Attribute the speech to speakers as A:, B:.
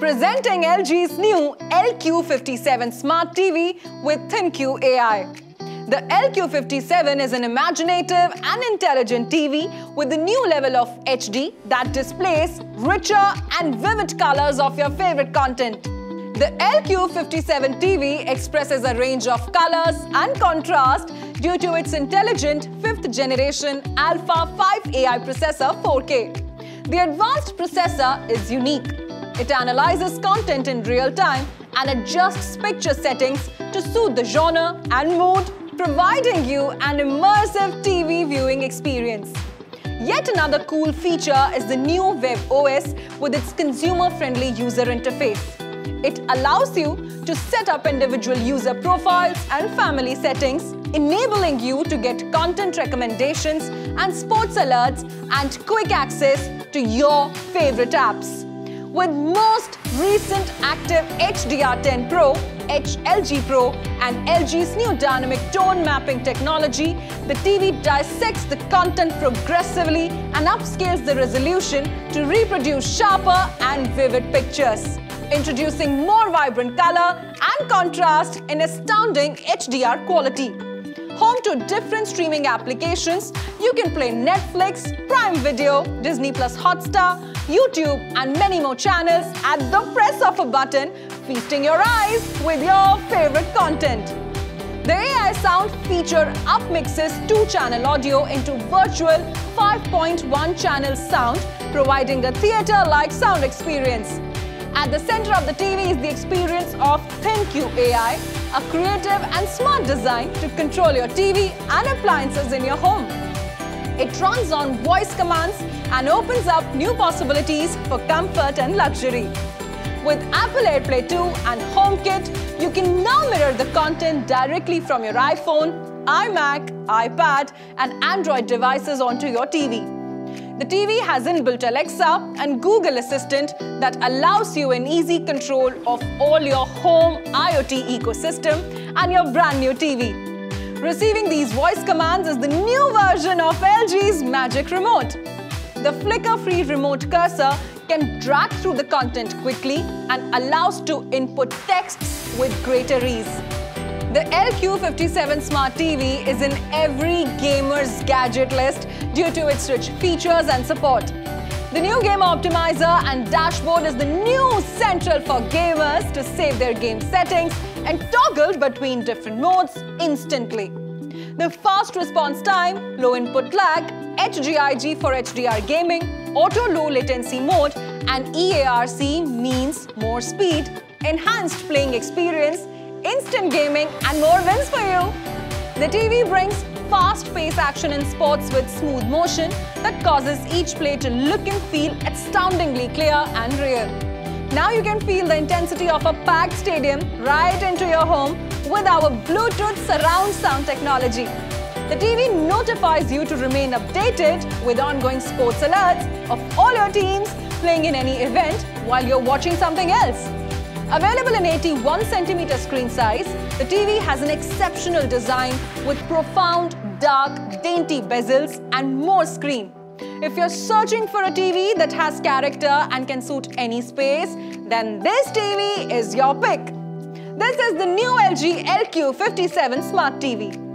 A: Presenting LG's new LQ57 Smart TV with ThinQ AI. The LQ57 is an imaginative and intelligent TV with a new level of HD that displays richer and vivid colors of your favorite content. The LQ57 TV expresses a range of colors and contrast due to its intelligent 5th generation Alpha 5 AI processor 4K. The advanced processor is unique it analyzes content in real time and adjusts picture settings to suit the genre and mood, providing you an immersive TV viewing experience. Yet another cool feature is the new Web OS with its consumer-friendly user interface. It allows you to set up individual user profiles and family settings, enabling you to get content recommendations and sports alerts and quick access to your favorite apps. With most recent active HDR10 Pro, HLG Pro and LG's new dynamic tone mapping technology, the TV dissects the content progressively and upscales the resolution to reproduce sharper and vivid pictures. Introducing more vibrant color and contrast in astounding HDR quality home to different streaming applications, you can play Netflix, Prime Video, Disney Plus Hotstar, YouTube and many more channels at the press of a button, feasting your eyes with your favorite content. The AI Sound feature upmixes two-channel audio into virtual 5.1 channel sound, providing a theatre-like sound experience. At the center of the TV is the experience of ThinQ AI, a creative and smart design to control your TV and appliances in your home. It runs on voice commands and opens up new possibilities for comfort and luxury. With Apple AirPlay 2 and HomeKit, you can now mirror the content directly from your iPhone, iMac, iPad and Android devices onto your TV. The TV has inbuilt Alexa and Google Assistant that allows you an easy control of all your home IoT ecosystem and your brand new TV. Receiving these voice commands is the new version of LG's Magic Remote. The flicker-free remote cursor can drag through the content quickly and allows to input texts with greater ease. The LQ57 Smart TV is in every gamer's gadget list due to its rich features and support. The new Game Optimizer and dashboard is the new central for gamers to save their game settings and toggle between different modes instantly. The fast response time, low input lag, HGIG for HDR gaming, auto low latency mode and EARC means more speed, enhanced playing experience instant gaming and more wins for you. The TV brings fast-paced action in sports with smooth motion that causes each play to look and feel astoundingly clear and real. Now you can feel the intensity of a packed stadium right into your home with our Bluetooth surround sound technology. The TV notifies you to remain updated with ongoing sports alerts of all your teams playing in any event while you're watching something else. Available in 81cm screen size, the TV has an exceptional design with profound, dark, dainty bezels and more screen. If you're searching for a TV that has character and can suit any space, then this TV is your pick. This is the new LG LQ57 Smart TV.